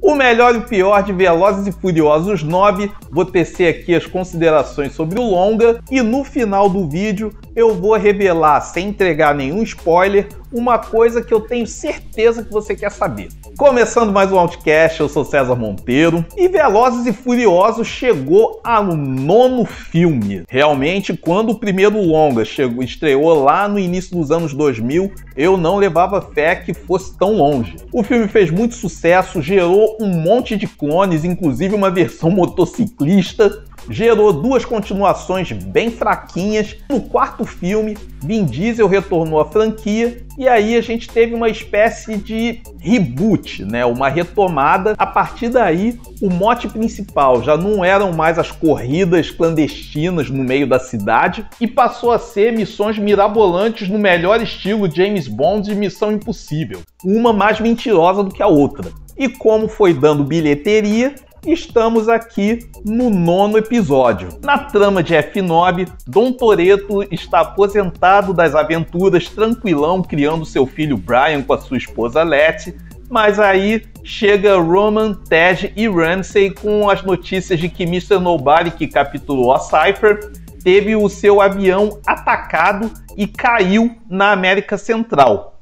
O melhor e o pior de Velozes e Furiosos 9, vou tecer aqui as considerações sobre o longa e no final do vídeo eu vou revelar, sem entregar nenhum spoiler, uma coisa que eu tenho certeza que você quer saber. Começando mais um Outcast, eu sou César Monteiro e Velozes e Furiosos chegou ao nono filme. Realmente, quando o primeiro longa chegou, estreou lá no início dos anos 2000, eu não levava fé que fosse tão longe. O filme fez muito sucesso, gerou um monte de clones, inclusive uma versão motociclista gerou duas continuações bem fraquinhas. No quarto filme, Vin Diesel retornou à franquia e aí a gente teve uma espécie de reboot, né? Uma retomada. A partir daí, o mote principal já não eram mais as corridas clandestinas no meio da cidade e passou a ser missões mirabolantes no melhor estilo James Bond de Missão Impossível, uma mais mentirosa do que a outra. E como foi dando bilheteria, estamos aqui no nono episódio. Na trama de F9, Dom Toreto está aposentado das aventuras tranquilão criando seu filho Brian com a sua esposa Letty, mas aí chega Roman, Tej e Ramsey com as notícias de que Mr. Nobody, que capturou a Cypher, teve o seu avião atacado e caiu na América Central.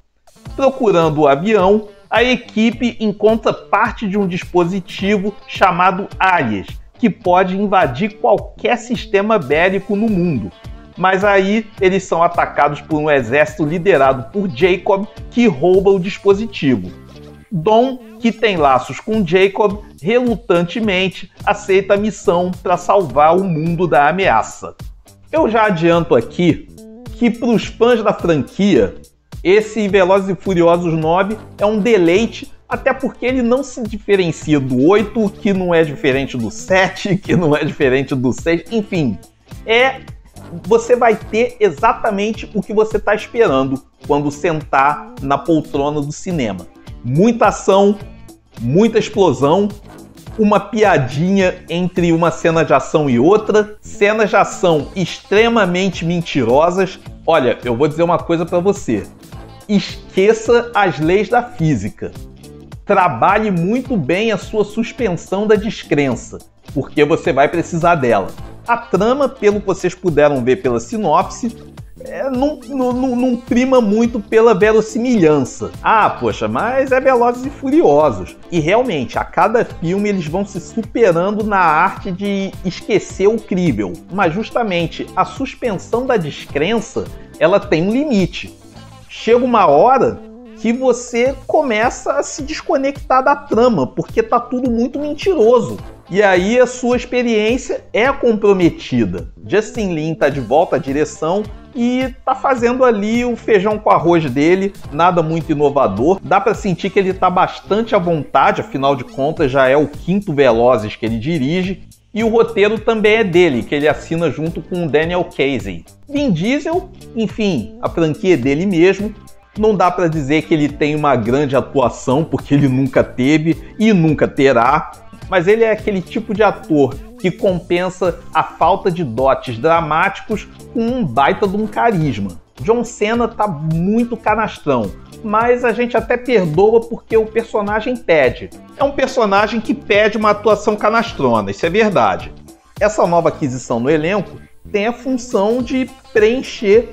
Procurando o avião, a equipe encontra parte de um dispositivo chamado Ares, que pode invadir qualquer sistema bélico no mundo. Mas aí eles são atacados por um exército liderado por Jacob, que rouba o dispositivo. Dom, que tem laços com Jacob, relutantemente aceita a missão para salvar o mundo da ameaça. Eu já adianto aqui que para os fãs da franquia, esse Velozes e Furiosos 9 é um deleite, até porque ele não se diferencia do 8, que não é diferente do 7, que não é diferente do 6, enfim. É você vai ter exatamente o que você está esperando quando sentar na poltrona do cinema. Muita ação, muita explosão, uma piadinha entre uma cena de ação e outra, cenas de ação extremamente mentirosas. Olha, eu vou dizer uma coisa para você esqueça as leis da física. Trabalhe muito bem a sua suspensão da descrença, porque você vai precisar dela. A trama, pelo que vocês puderam ver pela sinopse, é, não, não, não, prima muito pela verossimilhança. Ah, poxa, mas é Velozes e Furiosos. E realmente, a cada filme eles vão se superando na arte de esquecer o crível. Mas justamente a suspensão da descrença, ela tem um limite chega uma hora que você começa a se desconectar da trama, porque tá tudo muito mentiroso. E aí a sua experiência é comprometida. Justin Lin tá de volta à direção e tá fazendo ali o feijão com arroz dele, nada muito inovador. Dá para sentir que ele tá bastante à vontade, afinal de contas já é o quinto Velozes que ele dirige. E o roteiro também é dele, que ele assina junto com o Daniel Casey. Vin Diesel, enfim, a franquia é dele mesmo. Não dá para dizer que ele tem uma grande atuação, porque ele nunca teve e nunca terá, mas ele é aquele tipo de ator que compensa a falta de dotes dramáticos com um baita de um carisma. John Cena tá muito canastrão, mas a gente até perdoa porque o personagem pede. É um personagem que pede uma atuação canastrona, isso é verdade. Essa nova aquisição no elenco tem a função de preencher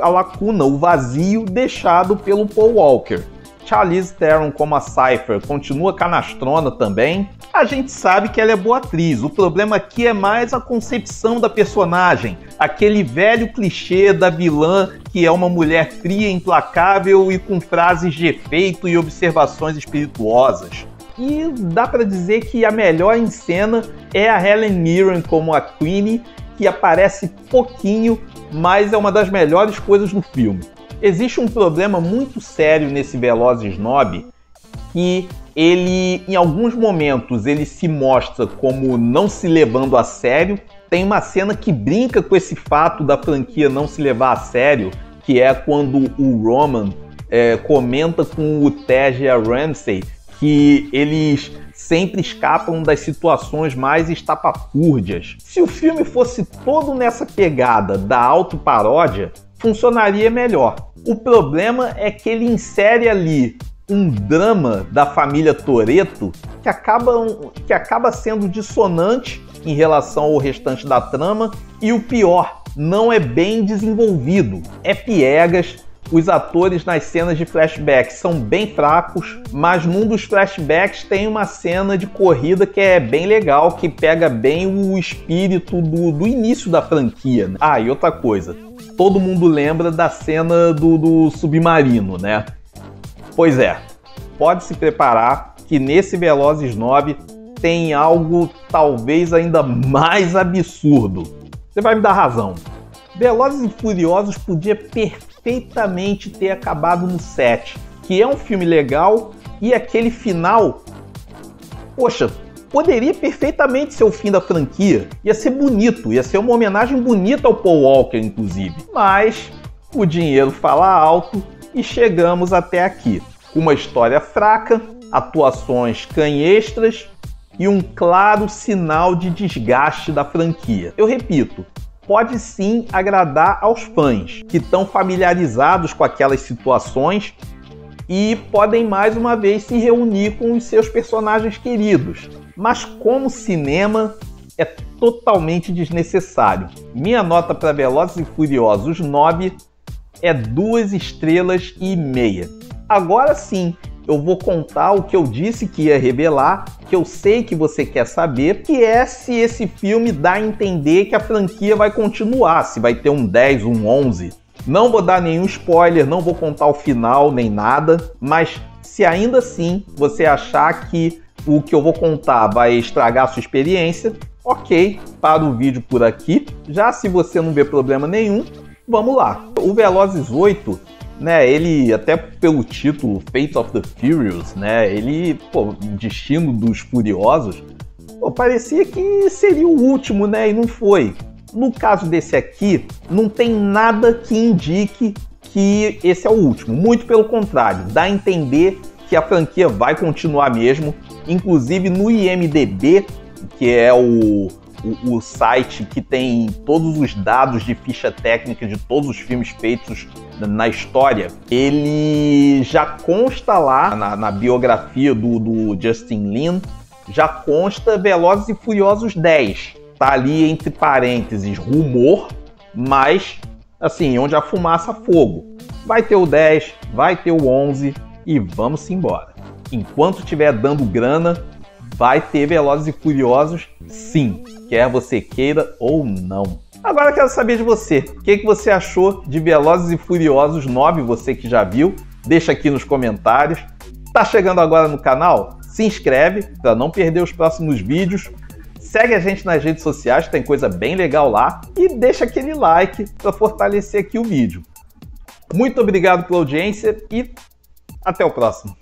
a lacuna, o vazio deixado pelo Paul Walker. Charlize Theron como a Cypher continua canastrona também. A gente sabe que ela é boa atriz. O problema aqui é mais a concepção da personagem, aquele velho clichê da vilã que é uma mulher fria, implacável e com frases de efeito e observações espirituosas. E dá para dizer que a melhor em cena é a Helen Mirren como a Queenie, que aparece pouquinho, mas é uma das melhores coisas do filme. Existe um problema muito sério nesse Velozes 9 que ele, em alguns momentos, ele se mostra como não se levando a sério. Tem uma cena que brinca com esse fato da franquia não se levar a sério, que é quando o Roman é, comenta com o Tej e a Ramsey que eles sempre escapam das situações mais estapafúrdias. Se o filme fosse todo nessa pegada da autoparódia, funcionaria melhor. O problema é que ele insere ali um drama da família Toreto que acaba, que acaba sendo dissonante em relação ao restante da trama e o pior, não é bem desenvolvido. É piegas, os atores nas cenas de flashback são bem fracos, mas num dos flashbacks tem uma cena de corrida que é bem legal, que pega bem o espírito do, do início da franquia. Né? Ah, e outra coisa, todo mundo lembra da cena do, do submarino, né? Pois é, pode se preparar que nesse Velozes 9 tem algo talvez ainda mais absurdo. Você vai me dar razão. Velozes e Furiosos podia perfeitamente ter acabado no 7, que é um filme legal e aquele final, poxa, poderia perfeitamente ser o fim da franquia. Ia ser bonito, ia ser uma homenagem bonita ao Paul Walker, inclusive. Mas o dinheiro fala alto e chegamos até aqui. Uma história fraca, atuações canhestras e um claro sinal de desgaste da franquia. Eu repito, pode sim agradar aos fãs que estão familiarizados com aquelas situações e podem mais uma vez se reunir com os seus personagens queridos. Mas como cinema é totalmente desnecessário. Minha nota para Velozes e Furiosos 9 é duas estrelas e meia. Agora sim, eu vou contar o que eu disse que ia revelar, que eu sei que você quer saber, que é se esse filme dá a entender que a franquia vai continuar, se vai ter um 10, um 11. Não vou dar nenhum spoiler, não vou contar o final nem nada, mas se ainda assim você achar que o que eu vou contar vai estragar a sua experiência, ok, para o vídeo por aqui. Já se você não vê problema nenhum, vamos lá. O Velozes 8 né, ele até pelo título Fate of the Furious, né, ele, pô, Destino dos Furiosos, pô, parecia que seria o último, né, e não foi. No caso desse aqui, não tem nada que indique que esse é o último, muito pelo contrário, dá a entender que a franquia vai continuar mesmo, inclusive no IMDb, que é o o, o, site que tem todos os dados de ficha técnica de todos os filmes feitos na história, ele já consta lá na, na biografia do, do, Justin Lin, já consta Velozes e Furiosos 10. Tá ali entre parênteses rumor, mas assim, onde a fumaça fogo. Vai ter o 10, vai ter o 11 e vamos embora. Enquanto estiver dando grana, vai ter Velozes e Furiosos sim quer você queira ou não. Agora quero saber de você. O que, que você achou de Velozes e Furiosos 9, você que já viu? Deixa aqui nos comentários. Tá chegando agora no canal? Se inscreve para não perder os próximos vídeos. Segue a gente nas redes sociais, tem coisa bem legal lá. E deixa aquele like para fortalecer aqui o vídeo. Muito obrigado pela audiência e até o próximo.